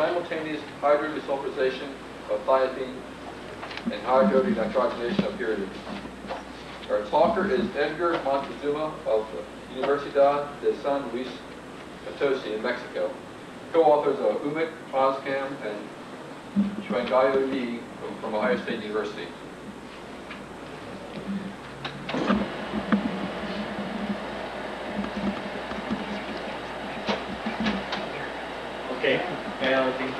simultaneous hydrodesulfurization of thiophene and hydrodenitrogenation of pyridine. Our talker is Edgar Montezuma of Universidad de San Luis Potosi in Mexico. Co-authors are Umit Ozkan and Chuangayo Li from Ohio State University. Okay,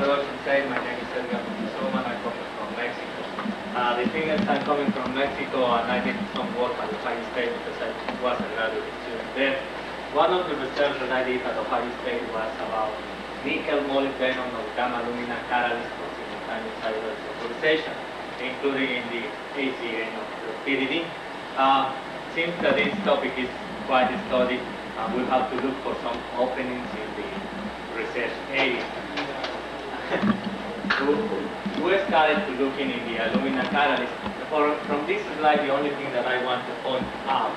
introduction said my name is Edgar Montezuma and I come from Mexico. Uh, the thing is I'm coming from Mexico and I did some work at Ohio State because I was a graduate student there. One of the research that I did at Ohio State was about nickel molybdenum or gamma alumina catalyst for simultaneous hydrodesulfurization, including in the HDN of the pyridine. Uh, seems that this topic is quite studied, uh, we'll have to look for some openings in the research area. We we started to looking in the alumina catalyst. For, from this slide, the only thing that I want to point out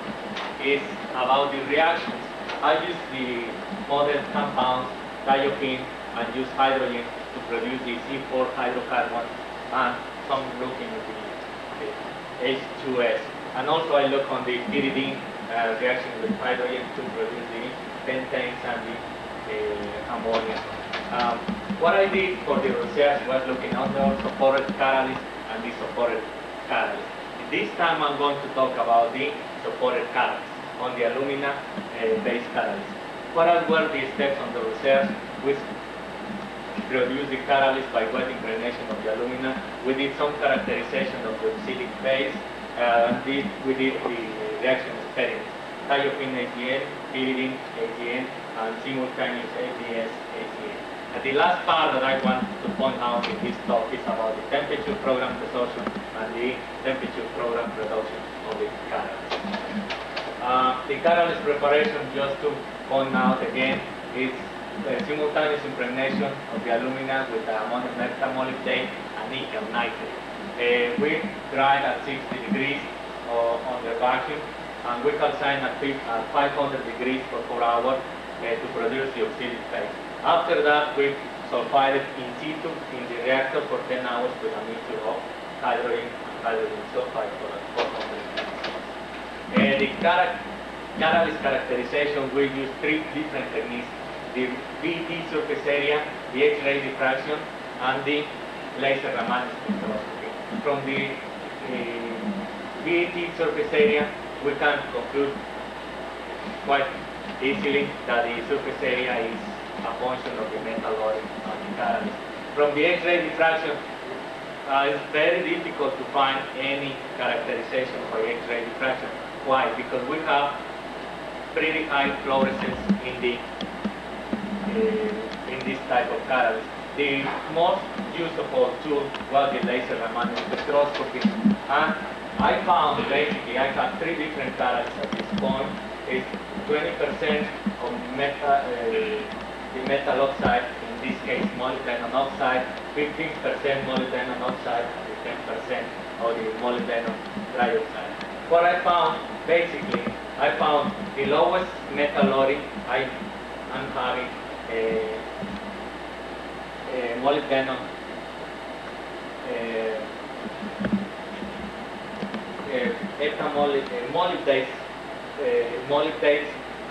is about the reactions. I use the model compounds, thiophene, and use hydrogen to produce the C4 hydrocarbon and some looking at the H2S. And also I look on the pyridine uh, reaction with hydrogen to produce the pentanes and the uh, ammonia. Um, what I did for the research was looking on the supported catalyst and the supported catalyst. This time I'm going to talk about the supported catalyst on the alumina uh, based catalyst. What were the steps on the research? We produced the catalyst by wet impregnation of the alumina. We did some characterization of the oxidic phase. Uh, did, we did the reaction experiments. Thiophene ATN, pyridine HDN, and simultaneous HDS HDN. And the last part that I want to point out in this talk is about the temperature program desorption and the temperature program reduction of the catalyst. Uh, the catalyst preparation, just to point out again, is the simultaneous impregnation of the alumina with the ammonium mercamolybdate and nickel nitrate. Uh, we dry at 60 degrees uh, on the vacuum, and we calcine at, at 500 degrees for 4 hours uh, to produce the oxidic phase. After that, we sulfide it in situ in the reactor for 10 hours with a mixture of hydrogen and hydrogen sulfide for 400 degrees. Uh, the car catalyst characterization, we use three different techniques. The BET surface area, the X-ray diffraction, and the laser Raman spectroscopy. From the uh, BET surface area, we can conclude quite easily that the surface area is a function of the metal. From the X-ray diffraction, uh, it's very difficult to find any characterization for X-ray diffraction. Why? Because we have pretty high fluorescence in the uh, in this type of catalyst. The most useful tool was the laser Raman spectroscopy, and I found basically I have three different catalysts at this point. It's 20% of metal, uh, the metal oxide, in this case molybdenum oxide, 15% molybdenum oxide, and 10% of the molybdenum trioxide. What I found, basically, I found the lowest metal I am having a, a molybdenum uh, uh, molybdate, uh,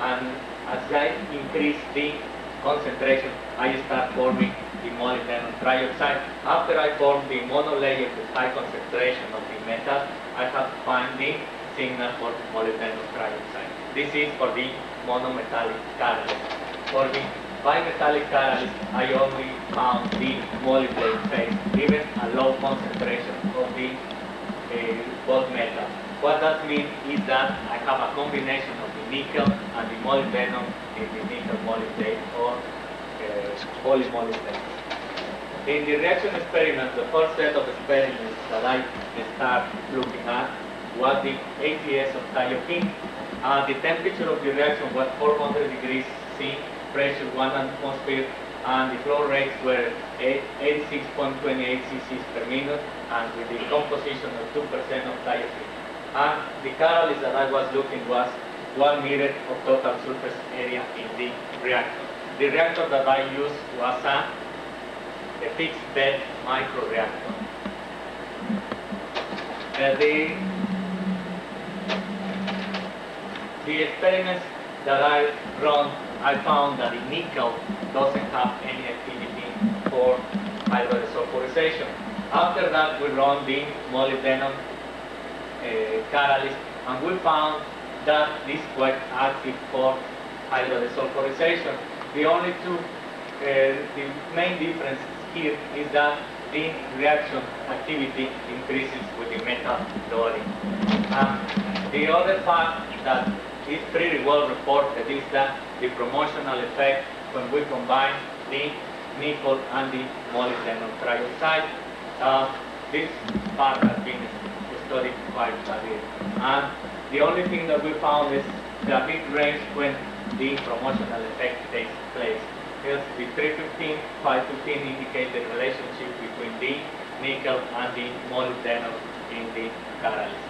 and as I increase the concentration, I start forming the molybdenum trioxide. After I form the monolayer with high concentration of the metal, I have find the signal for molybdenum trioxide. This is for the monometallic catalyst. For the bimetallic catalyst, I only found the molybdenum phase, even a low concentration of the uh, both metals. What that means is that I have a combination of the nickel and the molybdenum or uh. In the reaction experiment, the first set of experiments that I start looking at was the HDS of thiophene. Uh, the temperature of the reaction was 400 degrees C, pressure 1 atmosphere, and the flow rates were 86.28 cc's per minute, and with the composition of 2% of thiophene. And the catalyst that I was looking was 1 meter of total surface area in the reactor. The reactor that I used was a fixed bed microreactor. Uh, the, the experiments that I run, I found that the nickel doesn't have any activity for hydrodesulfurization. After that, we run the molybdenum uh, catalyst, and we found that is quite active for hydrodesulfurization. The only two, uh, the main difference here is that the reaction activity increases with the metal loading. Um, the other fact that is pretty well reported is that the promotional effect when we combine the nickel and the molybdenum trioxide, uh, this part has been studied quite a bit. And the only thing that we found is the big range when the promotional effect takes place. Here's the 315, 515 indicate the relationship between the nickel and the molybdenum in the catalyst.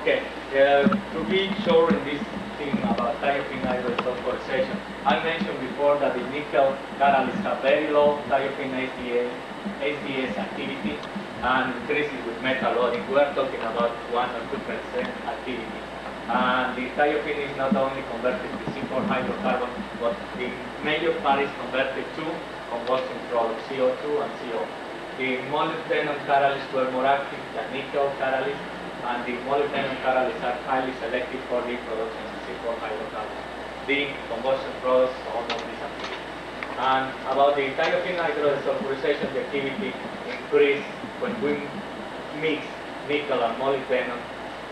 Okay, uh, to be sure in this thing about thiophene hydrosulfurization, I mentioned before that the nickel catalysts have very low thiophene HDS activity Ah, and increases with metal oh, loading. We are talking about 1 or 2 percent activity. And the thiophene is not only converted to C4 hydrocarbon, but the major part is converted to combustion products, CO2 and CO. The molybdenum catalysts were more active than nickel catalysts, and the molybdenum catalysts are highly selective for the production of C4 hydrocarbons. The combustion products almost disappear. And about the thiophene hydrodesulfurization, the activity increase when we mix nickel and molybdenum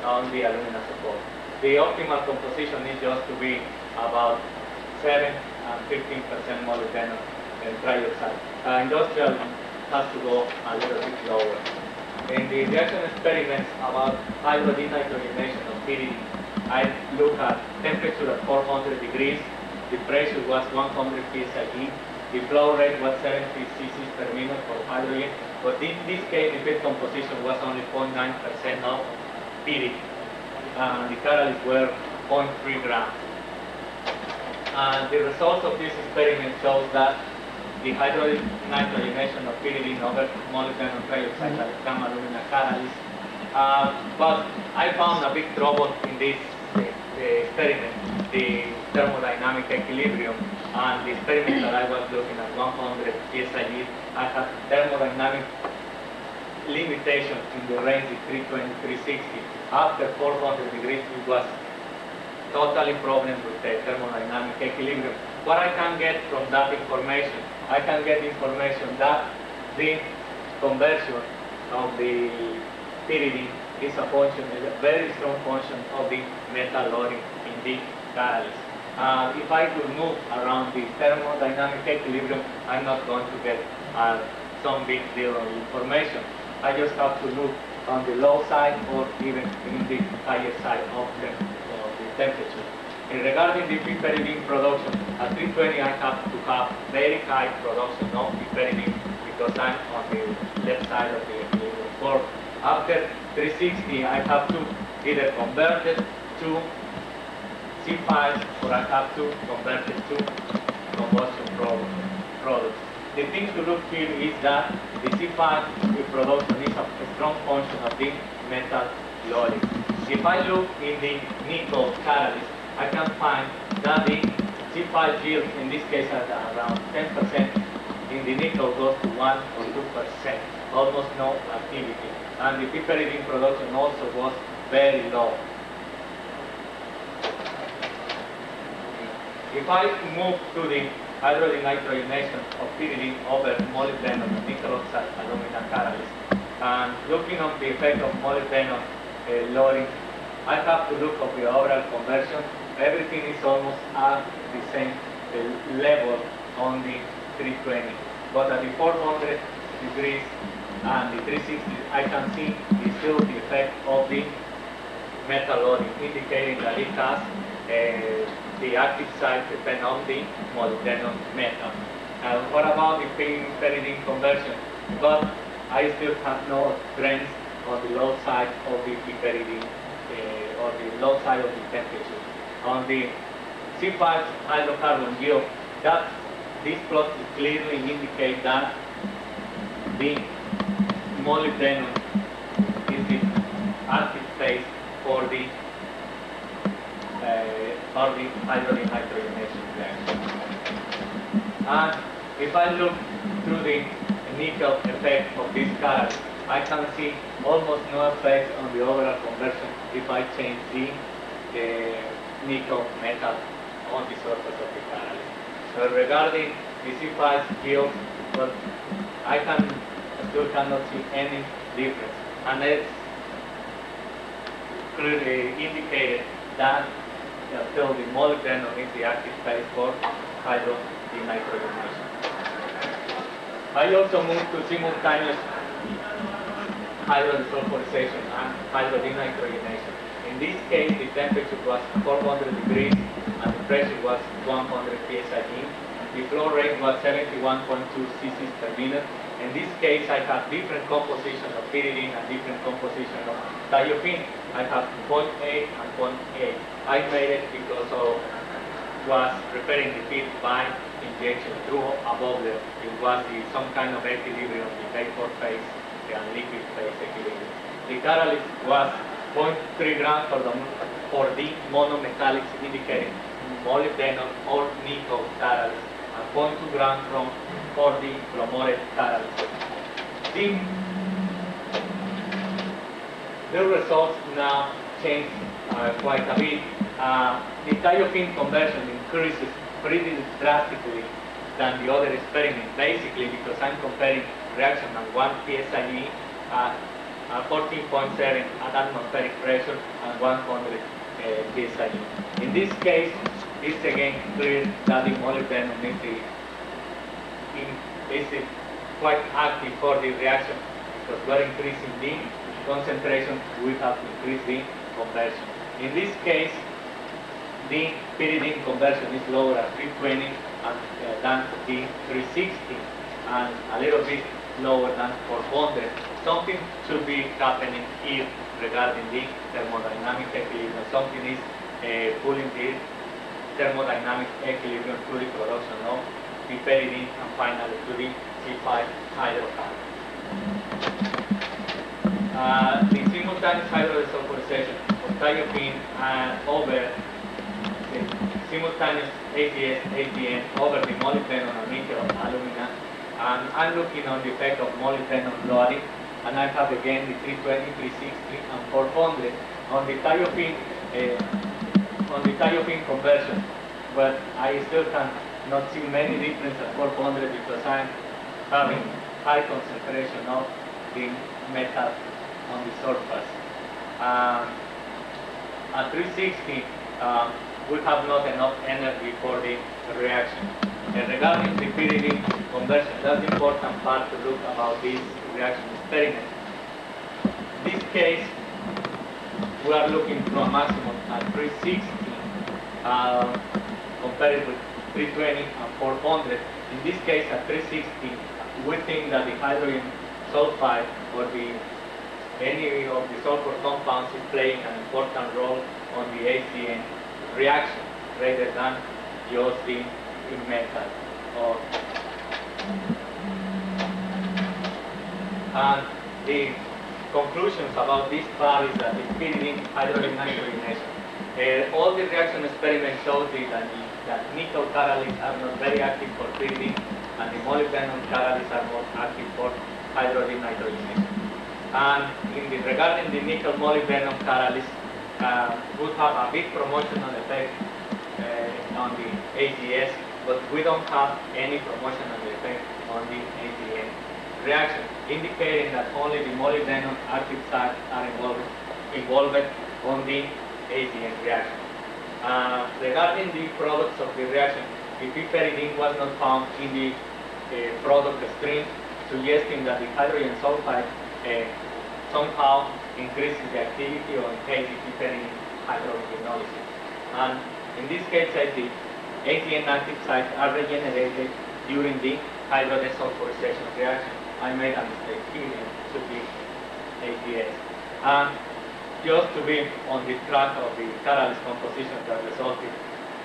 on the alumina support. The optimal composition is just to be about 7 and 15 percent molybdenum and trioxide. Uh, industrial has to go a little bit lower. In the reaction experiments about hydrodenitrogenation of pyridine, I look at temperature at 400 degrees, the pressure was 100 psi, the flow rate was 70 cc per minute for hydrogen, but in this case the bed composition was only 0.9% of pyridine, and the catalysts were 0.3 grams. And the results of this experiment shows that the hydronitrogenation of pyridine over molybdenum trioxide that become alumina catalyst. Uh, but I found a big trouble in this uh, experiment, the thermodynamic equilibrium. And the experiment that I was looking at 100 psi, I had thermodynamic limitation in the range of 320, 360. After 400 degrees, it was totally problem with the thermodynamic equilibrium. What I can get from that information, I can get information that the conversion of the pyridine is a function, is a very strong function of the metal loading in the Uh, if I could move around the thermodynamic equilibrium, I'm not going to get uh, some big deal of information. I just have to look on the low side or even in the higher side of the, of the temperature. And regarding the piperidine production, at 320 I have to have very high production of piperidine because I'm on the left side of the equilibrium curve. After 360 I have to either convert it to C5 or I have to convert it to combustion product, products. The thing to look here is that the C5 production is a strong function of the metal loading. If I look in the nickel catalyst, I can find that the C5 yield in this case at around 10%, in the nickel goes to 1 or 2%, almost no activity. And the piperidine production also was very low. If I move to the hydrodenitrogenation of pyridine over molybdenum and nickel oxide alumina catalyst, and looking on the effect of molybdenum uh, loading, I have to look at the overall conversion. Everything is almost at the same uh, level on the 320. But at the 400 degrees and the 360, I can see the still the effect of the metal loading, indicating that it has uh, the active side depend on the molybdenum metal. And what about the pyridine conversion? But I still have no trends on the low side of the pyridine, uh, or the low side of the temperature. On the C5 hydrocarbon yield, that these plots clearly indicates that the molybdenum is the active phase for the for the hydrogen hydrogenation. And if I look through the nickel effect of this catalyst, I can see almost no effect on the overall conversion if I change the uh, nickel metal on the surface of the catalyst. So regarding the C5 yield, well, I can still cannot see any difference. And it's clearly indicated that uh, still the molybdenum is the active for hydrodenitrogenation. I also moved to simultaneous hydrodesulfurization and hydrodenitrogenation. In this case, the temperature was 400 degrees and the pressure was 100 psi. The flow rate was 71.2 cc per minute. In this case, I have different composition of pyridine and different composition of thiophene. I have point A and point A. I made it because of was preparing the feed by injection through above the, It was the, some kind of equilibrium, the vapor phase and liquid phase equilibrium. The catalyst was 0.3 grams for the, for the monometallics indicating molybdenum or nickel catalyst and 0.2 grams from for the bromored catalyst. The, the results now change uh, quite a bit. Uh, the thiophene conversion increases pretty drastically than the other experiment, basically because I'm comparing reaction at 1 psi at uh, 14.7 at atmospheric pressure and 100 uh, psi. In this case, it's again clear that the molybdenum is, in, is quite active for the reaction because we're increasing the concentration, will have to increase the conversion. In this case, the pyridine conversion is lower at 320 and, uh, than the 360 and a little bit lower than 400. Something should be happening here regarding the thermodynamic equilibrium. Something is uh, pulling the thermodynamic equilibrium to the production of the pyridine and finally to the C5 hydrocarbon. Uh, the simultaneous hydrodesulfurization of thiophene and over the simultaneous HDS, HDN over the molybdenum and nickel alumina. And I'm looking on the effect of molybdenum loading, and I have again the 320, 360, and 400 on the thiophene, uh, on the thiophene conversion. But I still can not see many difference at 400 because I'm having high concentration of the metal on the surface. Um, at 360, um, we have not enough energy for the reaction. And regarding the pyridine conversion, that's the important part to look about this reaction experiment. In this case, we are looking for a maximum at 360 uh, compared with 320 and 400. In this case, at 360, we think that the hydrogen sulfide or the any of the sulfur compounds is playing an important role on the HDN reaction rather than just the metal. Or, and the conclusions about this part is that the pyridine hydrogen nitrogenation. Uh, all the reaction experiments show that, the, that nickel catalysts are not very active for pyridine and the molybdenum catalysts are more active for hydrogen nitrogenation. And in the, regarding the nickel molybdenum catalyst, uh, would have a big promotional effect uh, on the HDS, but we don't have any promotional effect on the HDN reaction, indicating that only the molybdenum active sites are involved, involved on the HDN reaction. Uh, regarding the products of the reaction, the piperidine was not found in the uh, product stream, suggesting that the hydrogen sulfide somehow increases the activity or enhances pyridine hydrogenolysis. And in this case, see HDN active sites are regenerated during the hydrodesulfurization reaction. I made a mistake here, it should be HDS. And just to be on the track of the catalyst composition that resulted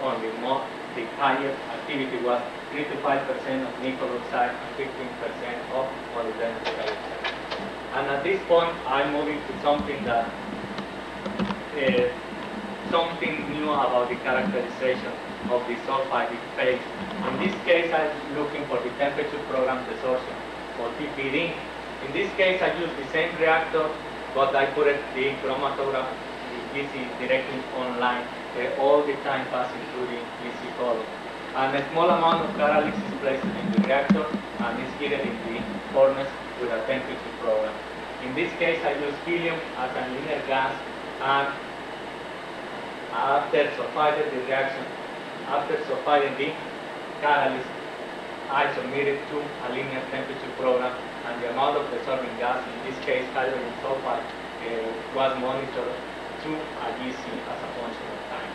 on the, more, the higher activity was 3 to 5% of nickel oxide and 15% of molybdenum dioxide. And at this point, I'm moving to something that uh, something new about the characterization of the sulfide phase. In this case, I'm looking for the temperature program desorption or TPD. In this case, I use the same reactor, but I put the chromatograph is directly online uh, all the time passing through the GC column. And a small amount of catalyst is placed in the reactor and is heated in the furnace with a temperature program. In this case, I use helium as a linear gas and after sulfiding the reaction, after sulfiding the catalyst, I submitted to a linear temperature program and the amount of dissolving gas, in this case hydrogen sulfide, uh, was monitored through a GC as a function of time.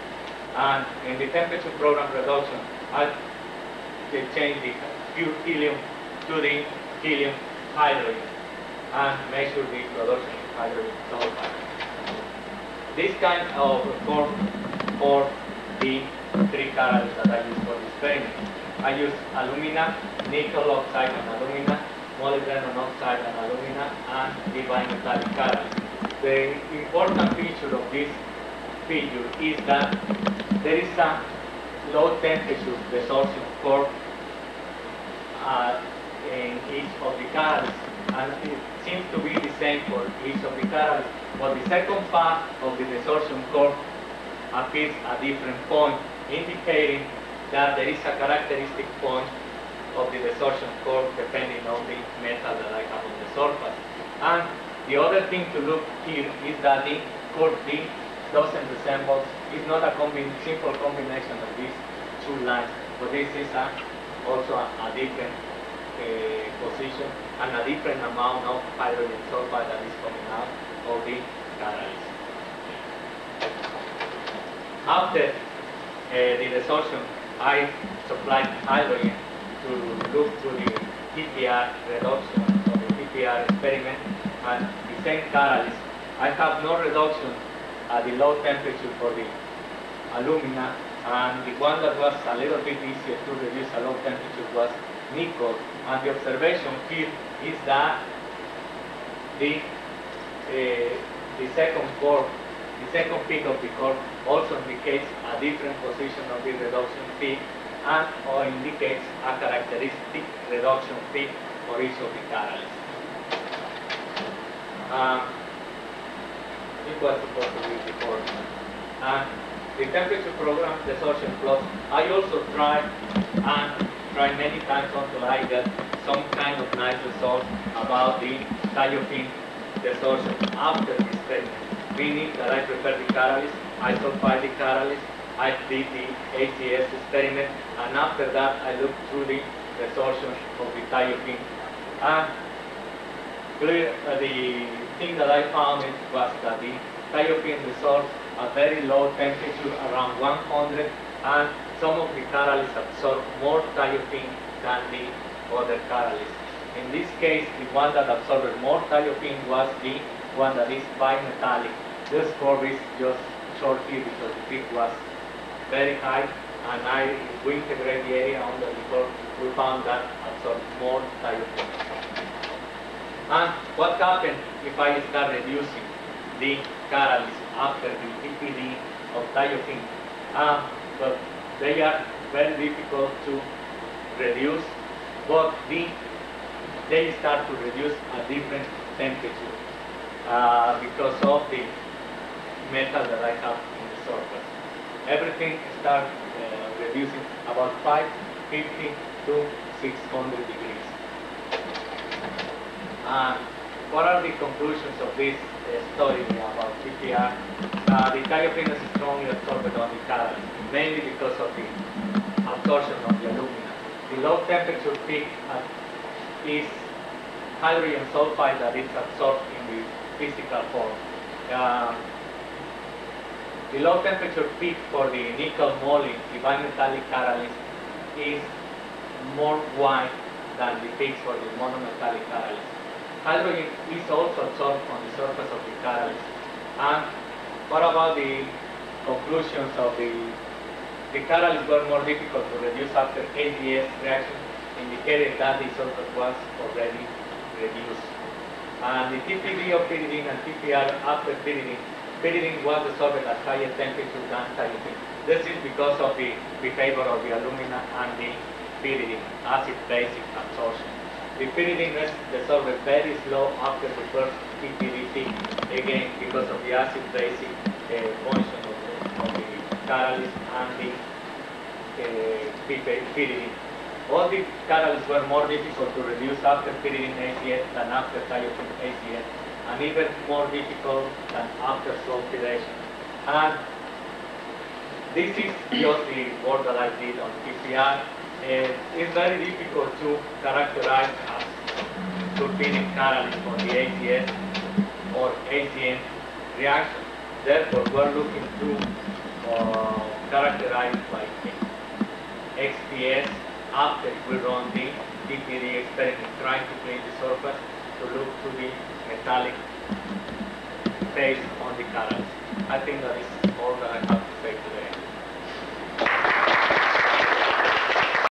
And in the temperature program reduction, I changed the pure helium to the helium hydrogen and measure the production of hydrogen sulfide. This kind of form for the three catalysts that I use for this experiment. I use alumina, nickel oxide and alumina, molybdenum oxide and alumina, and the bimetallic catalyst. The important feature of this figure is that there is a low temperature desorption curve uh, in each of the catalysts and it seems to be the same for each of the catalysts. But the second part of the desorption curve appears a different point, indicating that there is a characteristic point of the desorption curve depending on the metal that I have on the surface. And the other thing to look here is that the curve D doesn't resemble, it's not a combi simple combination of these two lines, but this is a, also a, a different uh, position and a different amount of hydrogen sulfide that is coming out of the catalyst. After uh, the desorption, I supplied hydrogen to look through the TPR reduction of the TPR experiment and the same catalyst. I have no reduction at the low temperature for the alumina and the one that was a little bit easier to reduce at low temperature was nickel and the observation here is that the uh, the second curve, the second peak of the curve also indicates a different position of the reduction peak and or indicates a characteristic reduction peak for each of the catalysts. Um, it was supposed to be before. And the temperature program desorption plot, I also tried and tried many times until I get some kind of nice result about the thiophene desorption after this experiment. Meaning that I prepare the catalyst, I sulfide the catalyst, I did the ATS experiment, and after that I looked through the desorption of the thiophene. And uh, the thing that I found was that the thiophene dissolves at very low temperature, around 100, and some of the catalysts absorb more thiophene than the other catalysts. In this case, the one that absorbed more thiophene was the one that is bimetallic. This curve is just short here because the peak was very high, and I, if we integrate the area under the curve, we found that absorbed more thiophene. And what happened if I start reducing the catalyst after the TPD of thiophene? Uh, well, they are very difficult to reduce, but the, they start to reduce at different temperature uh, because of the metal that I have in the surface. Everything starts uh, reducing about 550 to 600 degrees. Uh, what are the conclusions of this uh, study about TPR? Uh, the thiophene is strongly absorbed on the catalyst, mainly because of the absorption of the alumina. The low temperature peak is hydrogen sulfide that is absorbed in the physical form. Uh, the low temperature peak for the nickel moly, the bimetallic catalyst, is more wide than the peaks for the monometallic catalyst. Hydrogen is also absorbed on the surface of the catalyst. And what about the conclusions of the the catalysts were more difficult to reduce after HDS reaction indicated that the solvent was already reduced. And the TPD of pyridine and TPR after pyridine, pyridine was dissolved at higher temperature than thiophene. This is because of the behavior of the alumina and the pyridine, acid-basic absorption. The pyridine is dissolved very slow after the first TPD again because of the acid-basic uh, function catalyst and the uh, pyridine. All the catalysts were more difficult to reduce after pyridine ACS than after thiophene HDS, and even more difficult than after sulfidation. And this is just the work that I did on TPR. Uh, it's very difficult to characterize as sulfinic catalyst for the HDS or HDN reaction. Therefore, we're looking to uh, characterize by XPS after we run the TPD experiment, trying to clean the surface to look to the metallic phase on the catalyst. I think that is all that I have to say today.